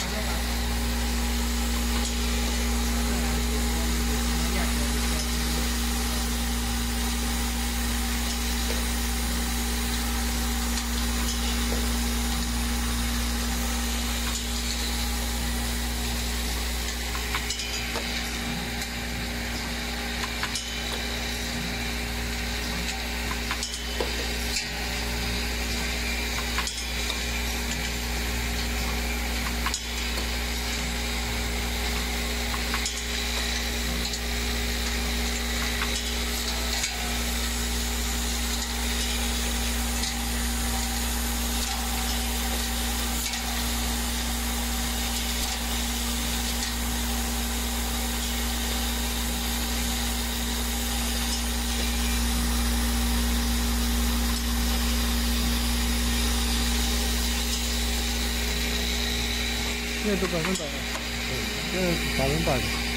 Thank you. 现在都百分百了。现在百分百了。